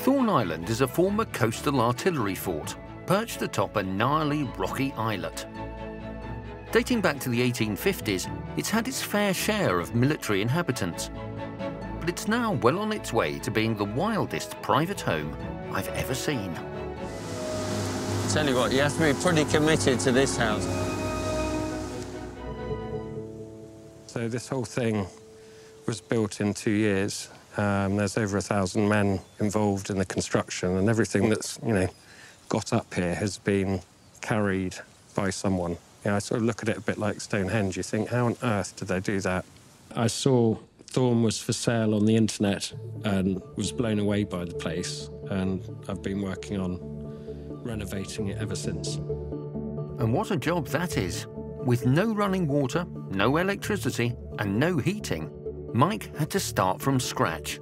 Thorne Island is a former coastal artillery fort, perched atop a gnarly rocky islet. Dating back to the 1850s, it's had its fair share of military inhabitants. But it's now well on its way to being the wildest private home I've ever seen. Tell you what, you have to be pretty committed to this house. So this whole thing was built in two years. Um, there's over a thousand men involved in the construction, and everything that's you know got up here has been carried by someone. You know, I sort of look at it a bit like Stonehenge. You think, how on earth did they do that? I saw Thorne was for sale on the internet and was blown away by the place, and I've been working on renovating it ever since. And what a job that is. With no running water, no electricity, and no heating, Mike had to start from scratch.